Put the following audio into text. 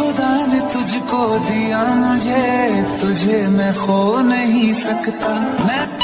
खुदा ने तुझको दिया मुझे तुझे मैं खो नहीं सकता। मैं